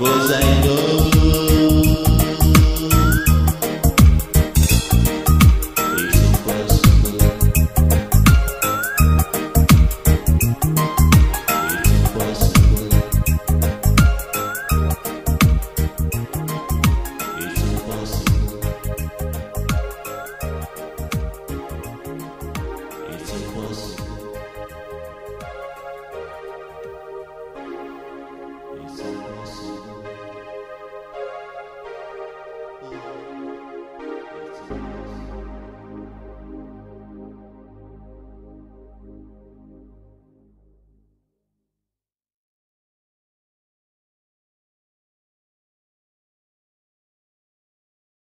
Cause I know Impossible.